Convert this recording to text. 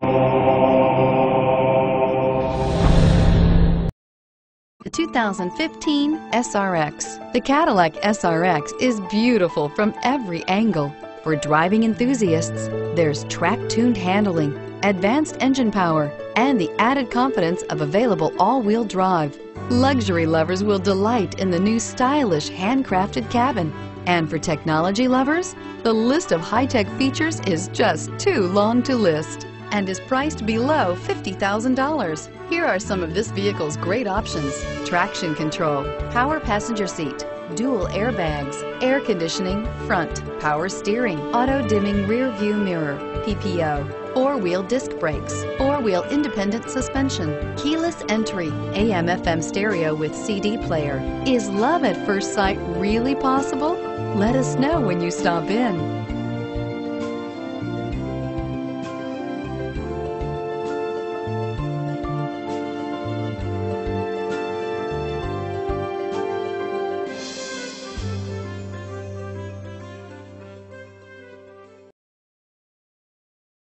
The 2015 SRX. The Cadillac SRX is beautiful from every angle. For driving enthusiasts, there's track-tuned handling, advanced engine power, and the added confidence of available all-wheel drive. Luxury lovers will delight in the new stylish handcrafted cabin. And for technology lovers, the list of high-tech features is just too long to list and is priced below $50,000. Here are some of this vehicle's great options. Traction control, power passenger seat, dual airbags, air conditioning, front, power steering, auto dimming rear view mirror, PPO, four-wheel disc brakes, four-wheel independent suspension, keyless entry, AM FM stereo with CD player. Is love at first sight really possible? Let us know when you stop in.